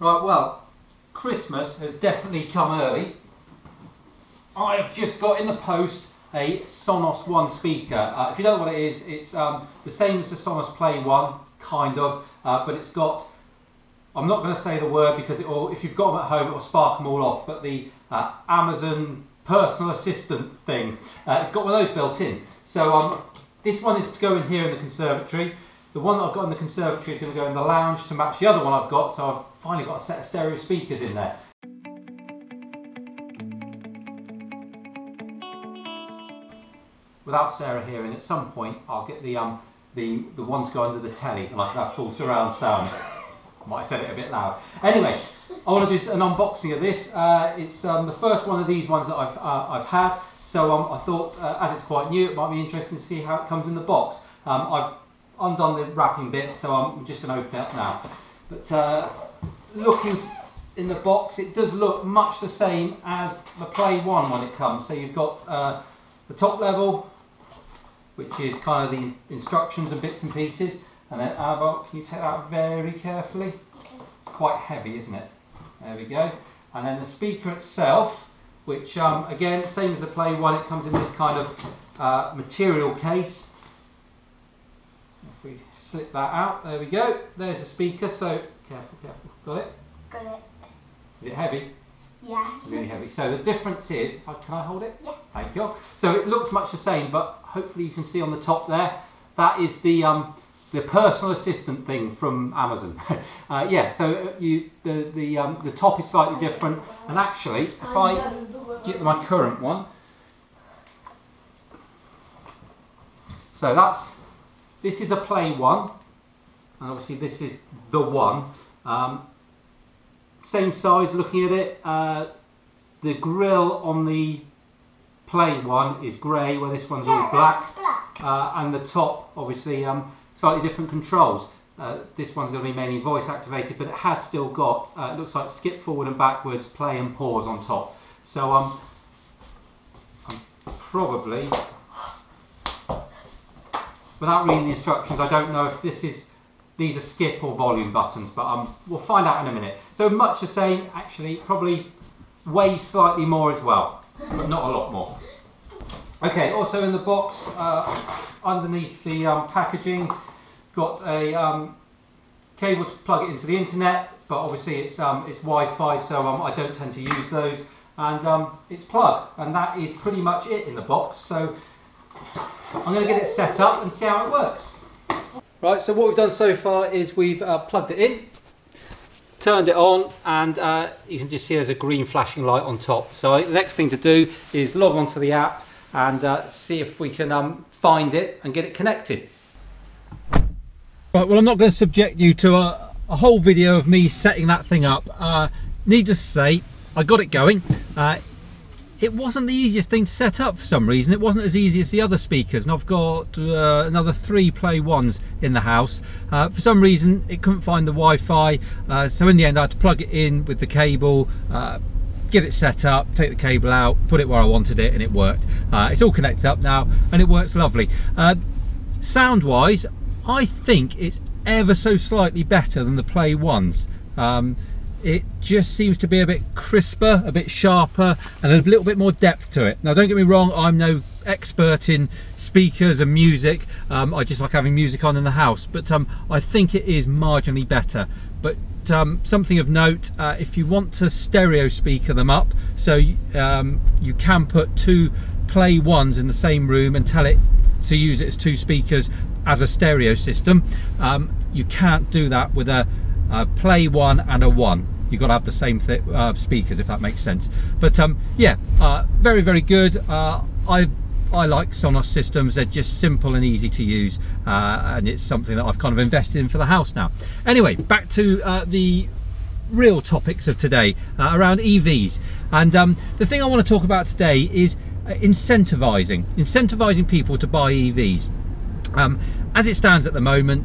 Right, well, Christmas has definitely come early. I have just got in the post a Sonos One speaker. Uh, if you don't know what it is, it's um, the same as the Sonos Play One, kind of, uh, but it's got. I'm not going to say the word because it will, if you've got them at home, it will spark them all off. But the uh, Amazon personal assistant thing, uh, it's got one of those built in. So um, this one is to go in here in the conservatory. The one that I've got in the conservatory is going to go in the lounge to match the other one I've got. So I've finally got a set of stereo speakers in there. Without Sarah hearing, at some point I'll get the um the the one to go under the telly and I can have full surround sound. I might have said it a bit loud. Anyway, I want to do an unboxing of this. Uh, it's um, the first one of these ones that I've uh, I've had. So um, I thought, uh, as it's quite new, it might be interesting to see how it comes in the box. Um, I've undone the wrapping bit, so I'm just going to open it up now. But uh, looking in the box, it does look much the same as the Play 1 when it comes. So you've got uh, the top level, which is kind of the instructions and bits and pieces. And then Annabelle, can you take that very carefully? It's quite heavy, isn't it? There we go. And then the speaker itself, which um, again, same as the Play 1, it comes in this kind of uh, material case. Slip that out, there we go. There's the speaker, so careful, careful. Got it? Got it. Is it heavy? Yeah. Really heavy. So the difference is, uh, can I hold it? Yeah. Thank you. So it looks much the same, but hopefully you can see on the top there, that is the um, the personal assistant thing from Amazon. uh, yeah, so uh, you the the um, the top is slightly different, and actually, if I get my current one, so that's this is a play one, and obviously this is the one. Um, same size. Looking at it, uh, the grill on the play one is grey, where this one's all black uh, and the top obviously um, slightly different controls. Uh, this one's going to be mainly voice activated, but it has still got uh, it looks like skip forward and backwards, play and pause on top. So um, I'm probably without reading the instructions, I don't know if this is these are skip or volume buttons, but um, we'll find out in a minute. So much the same, actually, probably weighs slightly more as well, but not a lot more. Okay, also in the box, uh, underneath the um, packaging, got a um, cable to plug it into the internet, but obviously it's um, it's Wi-Fi, so um, I don't tend to use those, and um, it's plugged, and that is pretty much it in the box. So I'm going to get it set up and see how it works. Right, so what we've done so far is we've uh, plugged it in, turned it on, and uh, you can just see there's a green flashing light on top. So uh, the next thing to do is log onto the app and uh, see if we can um, find it and get it connected. Right, well I'm not going to subject you to a, a whole video of me setting that thing up. Uh, needless to say, I got it going. It wasn't the easiest thing to set up for some reason. It wasn't as easy as the other speakers, and I've got uh, another three Play Ones in the house. Uh, for some reason, it couldn't find the Wi-Fi, uh, so in the end, I had to plug it in with the cable. Uh, get it set up, take the cable out, put it where I wanted it, and it worked. Uh, it's all connected up now, and it works lovely. Uh, sound-wise, I think it's ever so slightly better than the Play Ones. Um, it just seems to be a bit crisper, a bit sharper, and a little bit more depth to it. Now, don't get me wrong, I'm no expert in speakers and music. Um, I just like having music on in the house, but um, I think it is marginally better. But um, something of note, uh, if you want to stereo speaker them up, so um, you can put two play ones in the same room and tell it to use it as two speakers as a stereo system. Um, you can't do that with a, a play one and a one. You've got to have the same th uh, speakers if that makes sense. But um, yeah, uh, very very good. Uh, I I like Sonos systems. They're just simple and easy to use, uh, and it's something that I've kind of invested in for the house now. Anyway, back to uh, the real topics of today uh, around EVs. And um, the thing I want to talk about today is uh, incentivizing, incentivizing people to buy EVs. Um, as it stands at the moment,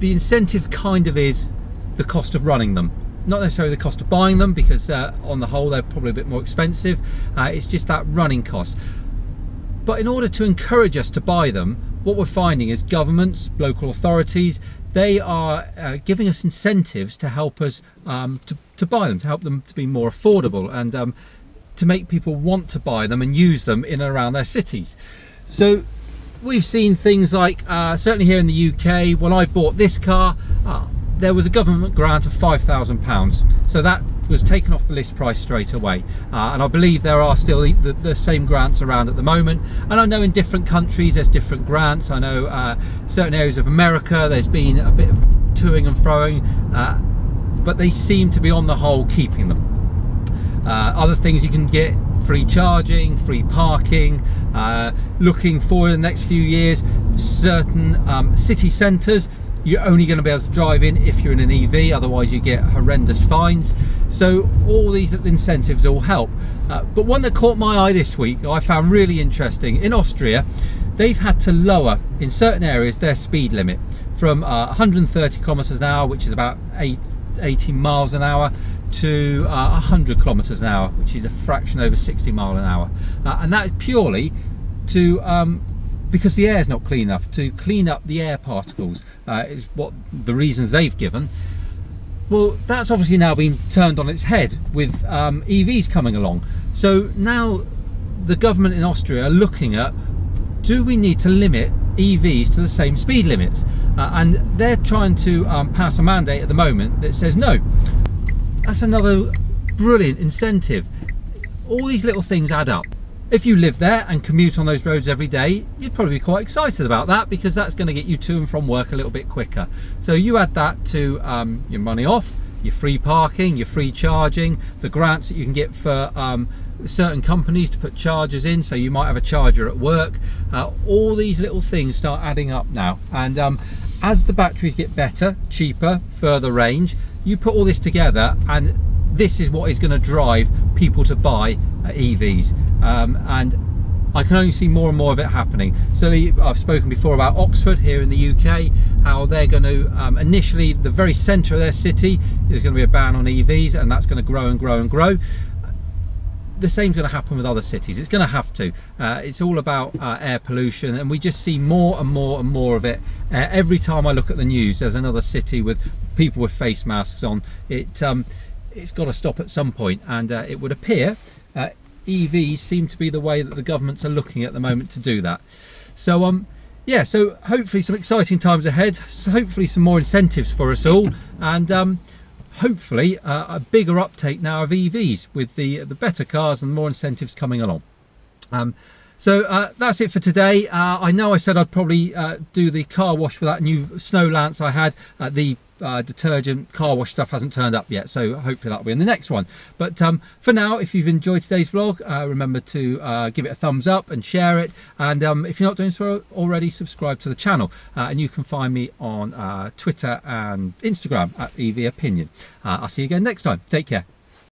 the incentive kind of is the cost of running them. Not necessarily the cost of buying them, because uh, on the whole they're probably a bit more expensive. Uh, it's just that running cost. But in order to encourage us to buy them, what we're finding is governments, local authorities, they are uh, giving us incentives to help us um, to, to buy them, to help them to be more affordable and um, to make people want to buy them and use them in and around their cities. So we've seen things like, uh, certainly here in the UK, when I bought this car, uh, there was a government grant of £5,000. So that was taken off the list price straight away. Uh, and I believe there are still the, the, same grants around at the moment. And I know in different countries there's different grants. I know uh, certain areas of America there's been a bit of toing and froing, uh, but they seem to be on the whole keeping them. Uh, other things you can get free charging, free parking, uh, looking for in the next few years, certain um, city centres you're only going to be able to drive in if you're in an EV, otherwise you get horrendous fines. So all these incentives all help. Uh, but one that caught my eye this week, I found really interesting, in Austria, they've had to lower in certain areas their speed limit from uh, 130 kilometers an hour, which is about eight, 80 miles an hour, to uh, 100 kilometers an hour, which is a fraction over 60 mile an hour. Uh, and that is purely to um, because the air is not clean enough to clean up the air particles uh, is what the reasons they've given. Well that's obviously now been turned on its head with um, EVs coming along. So now the government in Austria are looking at do we need to limit EVs to the same speed limits? Uh, and they're trying to um, pass a mandate at the moment that says no. That's another brilliant incentive. All these little things add up if you live there and commute on those roads every day, you'd probably be quite excited about that because that's going to get you to and from work a little bit quicker. So you add that to um, your money off, your free parking, your free charging, the grants that you can get for um, certain companies to put chargers in, so you might have a charger at work. Uh, all these little things start adding up now. And um, as the batteries get better, cheaper, further range, you put all this together and this is what is going to drive people to buy uh, EVs um, and I can only see more and more of it happening. Certainly, I've spoken before about Oxford here in the UK, how they're going to um, initially the very centre of their city is going to be a ban on EVs, and that's going to grow and grow and grow. The same's going to happen with other cities. It's going to have to. Uh, it's all about uh, air pollution, and we just see more and more and more of it. Uh, every time I look at the news, there's another city with people with face masks on. It um, it's got to stop at some point, and uh, it would appear uh, EVs seem to be the way that the governments are looking at the moment to do that. So um, yeah, so hopefully some exciting times ahead. So hopefully some more incentives for us all, and um, hopefully uh, a bigger uptake now of EVs with the the better cars and more incentives coming along. Um, so uh, that's it for today. Uh, I know I said I'd probably uh, do the car wash for that new snow lance I had. At the uh, detergent car wash stuff hasn't turned up yet so hopefully that'll be in the next one but um, for now if you've enjoyed today's vlog uh, remember to uh, give it a thumbs up and share it and um, if you're not doing so already subscribe to the channel uh, and you can find me on uh, Twitter and Instagram at EV Opinion. Uh, I'll see you again next time. Take care.